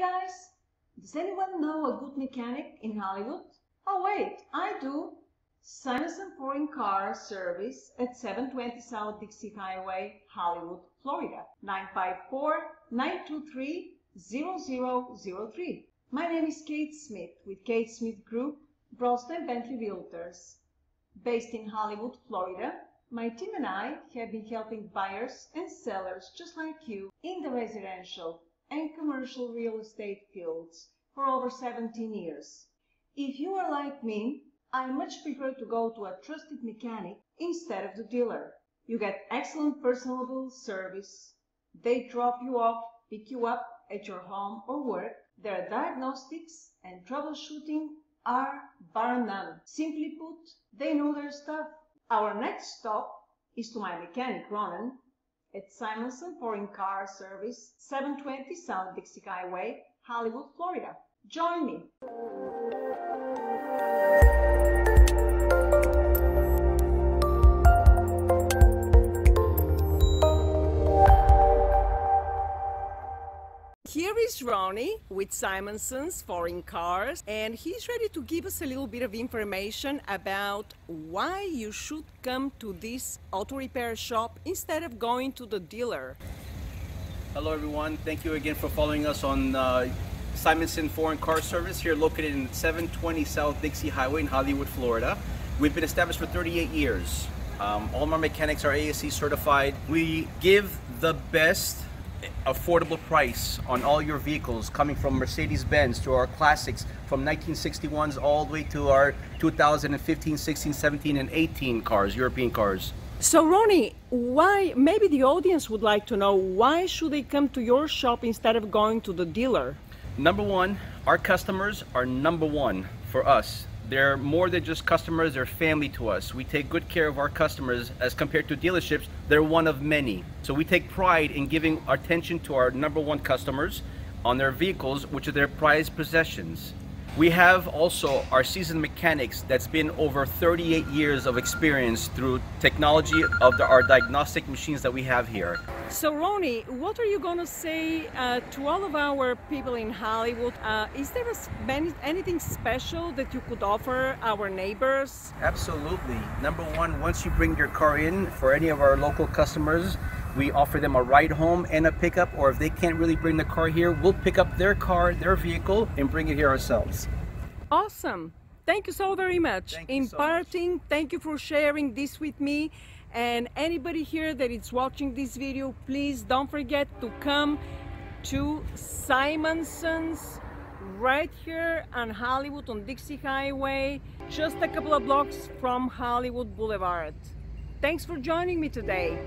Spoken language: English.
guys, does anyone know a good mechanic in Hollywood? Oh wait, I do. Simonson Foreign Car Service at 720 South Dixie Highway, Hollywood, Florida. 954-923-0003. My name is Kate Smith with Kate Smith Group, Brosda and Bentley Realtors. Based in Hollywood, Florida, my team and I have been helping buyers and sellers just like you in the residential and commercial real estate fields for over 17 years. If you are like me, I much prefer to go to a trusted mechanic instead of the dealer. You get excellent personable service. They drop you off, pick you up at your home or work. Their diagnostics and troubleshooting are bar none. Simply put, they know their stuff. Our next stop is to my mechanic Ronnen at Simonson Foreign Car Service, 720 South Dixie Highway, Hollywood, Florida. Join me! Here is Ronnie with Simonson's Foreign Cars, and he's ready to give us a little bit of information about why you should come to this auto repair shop instead of going to the dealer. Hello everyone, thank you again for following us on uh, Simonson Foreign Car Service here located in 720 South Dixie Highway in Hollywood, Florida. We've been established for 38 years. Um, all of our mechanics are ASE certified. We give the best affordable price on all your vehicles coming from Mercedes-Benz to our classics from 1961s all the way to our 2015, 16, 17 and 18 cars, European cars. So Ronnie, why maybe the audience would like to know why should they come to your shop instead of going to the dealer? Number one, our customers are number one for us. They're more than just customers, they're family to us. We take good care of our customers as compared to dealerships, they're one of many. So we take pride in giving our attention to our number one customers on their vehicles, which are their prized possessions. We have also our seasoned mechanics that's been over 38 years of experience through technology of the, our diagnostic machines that we have here. So Ronnie, what are you going to say uh, to all of our people in Hollywood? Uh, is there a, anything special that you could offer our neighbors? Absolutely. Number one, once you bring your car in for any of our local customers, we offer them a ride home and a pickup, or if they can't really bring the car here, we'll pick up their car, their vehicle, and bring it here ourselves. Awesome. Thank you so very much. Thank In so parting, much. thank you for sharing this with me. And anybody here that is watching this video, please don't forget to come to Simonson's right here on Hollywood on Dixie Highway, just a couple of blocks from Hollywood Boulevard. Thanks for joining me today.